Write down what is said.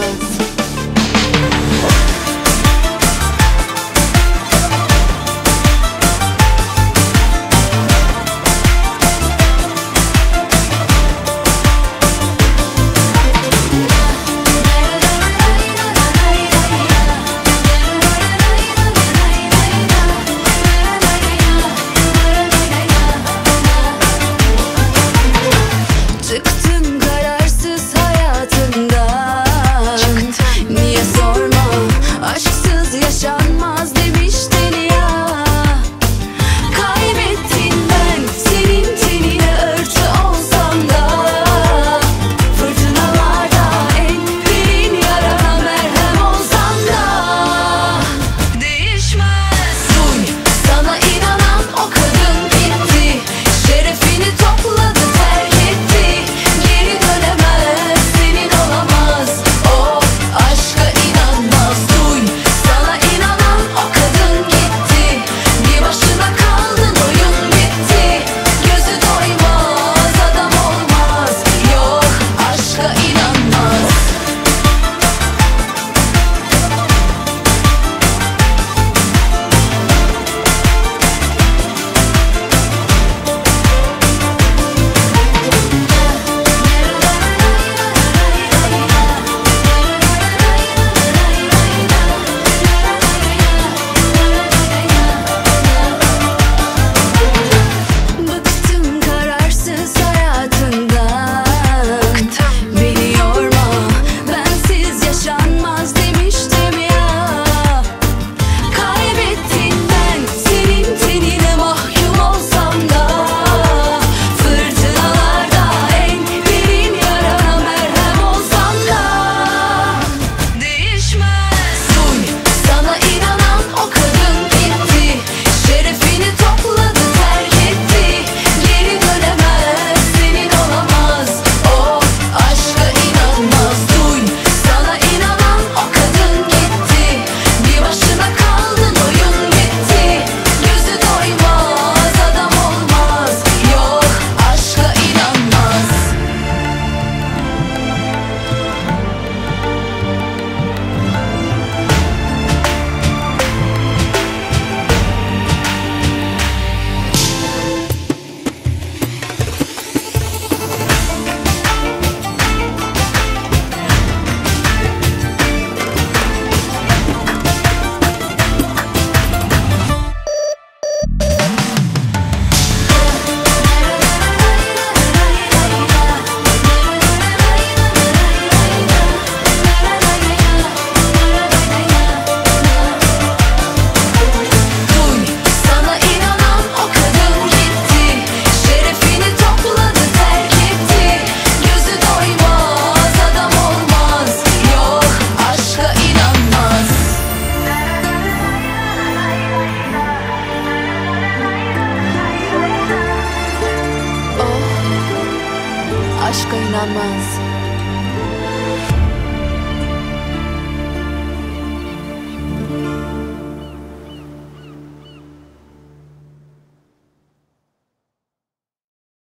was. Aşka inanmaz